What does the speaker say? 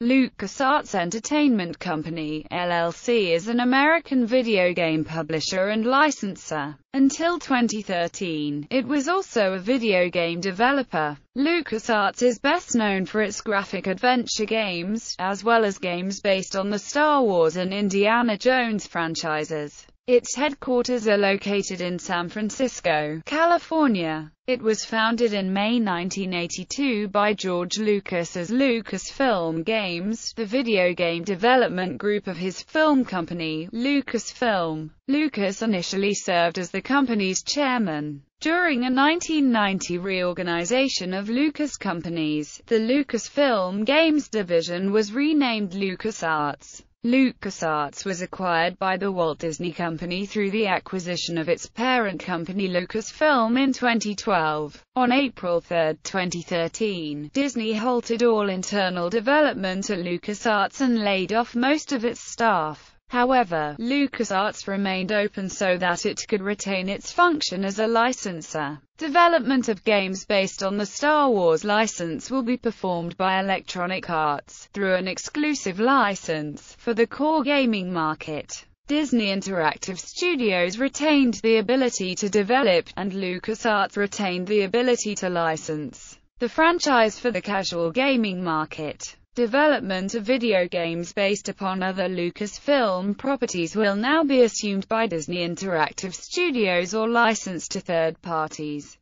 LucasArts Entertainment Company, LLC is an American video game publisher and licensor. Until 2013, it was also a video game developer. LucasArts is best known for its graphic adventure games, as well as games based on the Star Wars and Indiana Jones franchises. Its headquarters are located in San Francisco, California. It was founded in May 1982 by George Lucas as Lucasfilm Games, the video game development group of his film company, Lucasfilm. Lucas initially served as the company's chairman. During a 1990 reorganization of Lucas companies, the Lucasfilm Games division was renamed LucasArts. LucasArts was acquired by the Walt Disney Company through the acquisition of its parent company Lucasfilm in 2012. On April 3, 2013, Disney halted all internal development at LucasArts and laid off most of its staff. However, LucasArts remained open so that it could retain its function as a licensor. Development of games based on the Star Wars license will be performed by Electronic Arts, through an exclusive license, for the core gaming market. Disney Interactive Studios retained the ability to develop, and LucasArts retained the ability to license the franchise for the casual gaming market. Development of video games based upon other Lucasfilm properties will now be assumed by Disney Interactive Studios or licensed to third parties.